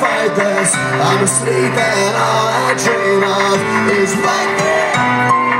fight this I'm asleep and all I dream of is what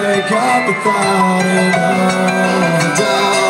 wake up without it all.